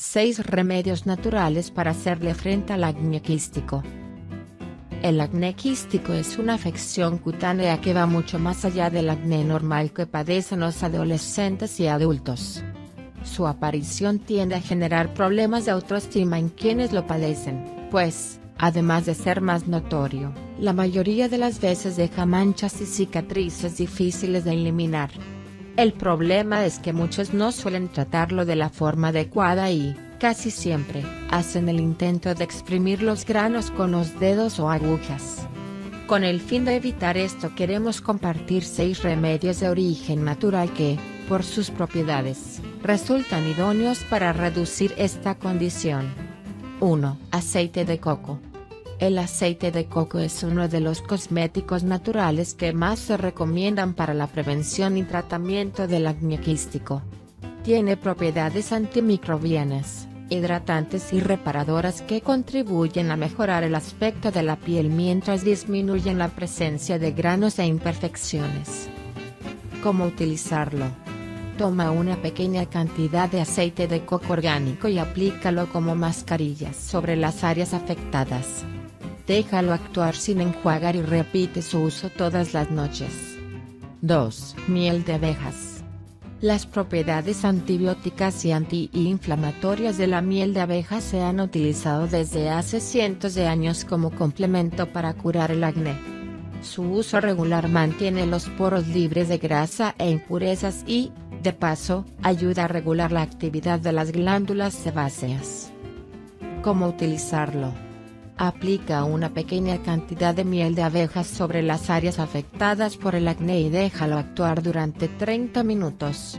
6 remedios naturales para hacerle frente al acné quístico. El acné quístico es una afección cutánea que va mucho más allá del acné normal que padecen los adolescentes y adultos. Su aparición tiende a generar problemas de autoestima en quienes lo padecen, pues, además de ser más notorio, la mayoría de las veces deja manchas y cicatrices difíciles de eliminar. El problema es que muchos no suelen tratarlo de la forma adecuada y, casi siempre, hacen el intento de exprimir los granos con los dedos o agujas. Con el fin de evitar esto queremos compartir 6 remedios de origen natural que, por sus propiedades, resultan idóneos para reducir esta condición. 1. Aceite de coco. El aceite de coco es uno de los cosméticos naturales que más se recomiendan para la prevención y tratamiento del acné quístico. Tiene propiedades antimicrobianas, hidratantes y reparadoras que contribuyen a mejorar el aspecto de la piel mientras disminuyen la presencia de granos e imperfecciones. ¿Cómo utilizarlo? Toma una pequeña cantidad de aceite de coco orgánico y aplícalo como mascarillas sobre las áreas afectadas. Déjalo actuar sin enjuagar y repite su uso todas las noches. 2. Miel de abejas. Las propiedades antibióticas y antiinflamatorias de la miel de abejas se han utilizado desde hace cientos de años como complemento para curar el acné. Su uso regular mantiene los poros libres de grasa e impurezas y, de paso, ayuda a regular la actividad de las glándulas sebáceas. ¿Cómo utilizarlo? Aplica una pequeña cantidad de miel de abejas sobre las áreas afectadas por el acné y déjalo actuar durante 30 minutos.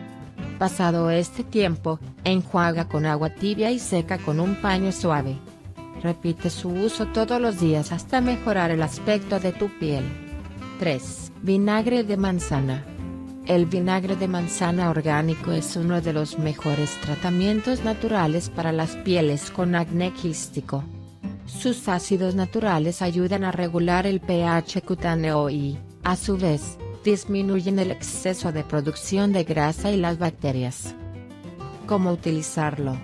Pasado este tiempo, enjuaga con agua tibia y seca con un paño suave. Repite su uso todos los días hasta mejorar el aspecto de tu piel. 3. Vinagre de manzana. El vinagre de manzana orgánico es uno de los mejores tratamientos naturales para las pieles con acné quístico. Sus ácidos naturales ayudan a regular el pH cutáneo y, a su vez, disminuyen el exceso de producción de grasa y las bacterias. ¿Cómo utilizarlo?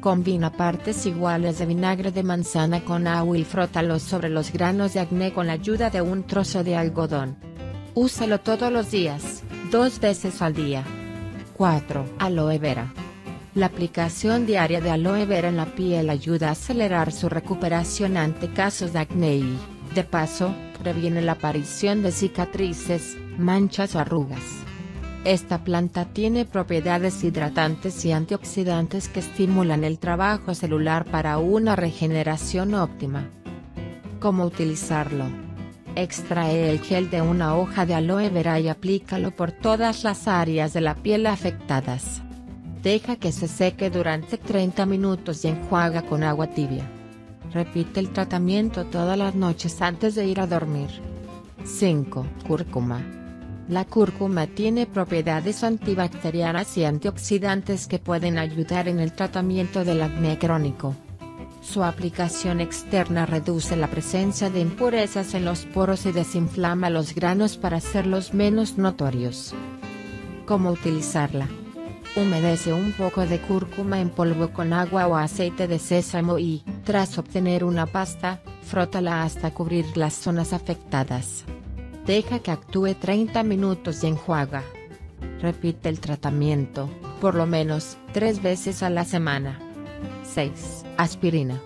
Combina partes iguales de vinagre de manzana con agua y frótalo sobre los granos de acné con la ayuda de un trozo de algodón. Úsalo todos los días, dos veces al día. 4. Aloe vera. La aplicación diaria de aloe vera en la piel ayuda a acelerar su recuperación ante casos de acné y, de paso, previene la aparición de cicatrices, manchas o arrugas. Esta planta tiene propiedades hidratantes y antioxidantes que estimulan el trabajo celular para una regeneración óptima. ¿Cómo utilizarlo? Extrae el gel de una hoja de aloe vera y aplícalo por todas las áreas de la piel afectadas. Deja que se seque durante 30 minutos y enjuaga con agua tibia. Repite el tratamiento todas las noches antes de ir a dormir. 5. Cúrcuma. La cúrcuma tiene propiedades antibacterianas y antioxidantes que pueden ayudar en el tratamiento del acné crónico. Su aplicación externa reduce la presencia de impurezas en los poros y desinflama los granos para hacerlos menos notorios. ¿Cómo utilizarla? Humedece un poco de cúrcuma en polvo con agua o aceite de sésamo y, tras obtener una pasta, frótala hasta cubrir las zonas afectadas. Deja que actúe 30 minutos y enjuaga. Repite el tratamiento, por lo menos, tres veces a la semana. 6. Aspirina.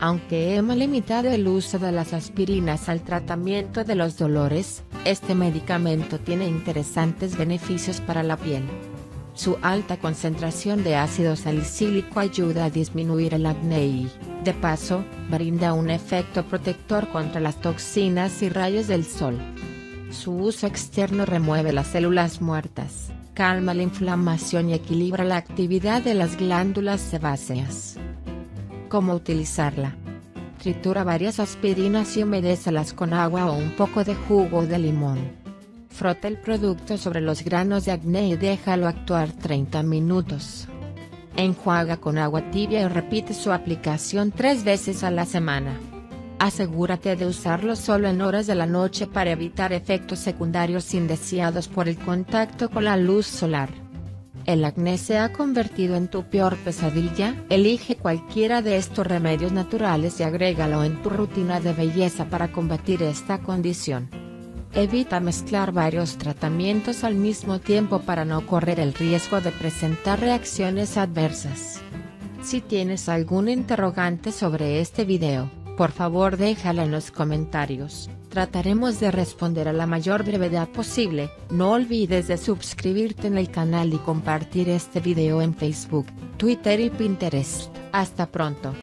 Aunque hemos limitado el uso de las aspirinas al tratamiento de los dolores, este medicamento tiene interesantes beneficios para la piel. Su alta concentración de ácido salicílico ayuda a disminuir el acné y, de paso, brinda un efecto protector contra las toxinas y rayos del sol. Su uso externo remueve las células muertas, calma la inflamación y equilibra la actividad de las glándulas sebáceas. ¿Cómo utilizarla? Tritura varias aspirinas y humedécelas con agua o un poco de jugo de limón. Frota el producto sobre los granos de acné y déjalo actuar 30 minutos. Enjuaga con agua tibia y repite su aplicación tres veces a la semana. Asegúrate de usarlo solo en horas de la noche para evitar efectos secundarios indeseados por el contacto con la luz solar. ¿El acné se ha convertido en tu peor pesadilla? Elige cualquiera de estos remedios naturales y agrégalo en tu rutina de belleza para combatir esta condición. Evita mezclar varios tratamientos al mismo tiempo para no correr el riesgo de presentar reacciones adversas. Si tienes algún interrogante sobre este video, por favor déjala en los comentarios, trataremos de responder a la mayor brevedad posible, no olvides de suscribirte en el canal y compartir este video en Facebook, Twitter y Pinterest. Hasta pronto.